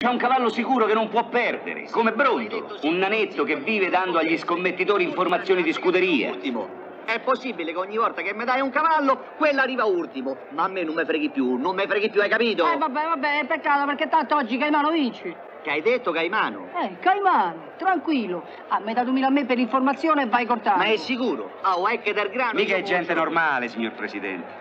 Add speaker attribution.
Speaker 1: C'è un cavallo sicuro che non può perdere, come Bronto, un nanetto che vive dando agli scommettitori informazioni di scuderia.
Speaker 2: Ultimo. È possibile che ogni volta che mi dai un cavallo, quello arriva ultimo. Ma a me non mi freghi più, non mi freghi più, hai capito?
Speaker 3: Eh, vabbè, vabbè, peccato, perché tanto oggi Caimano vince.
Speaker 2: Che hai detto, Caimano?
Speaker 3: Eh, Caimano, tranquillo. A metà 2000 a me per informazione e vai cortato.
Speaker 2: Ma è sicuro? Ah, oh, è che del grano...
Speaker 1: Mica è gente normale, signor Presidente.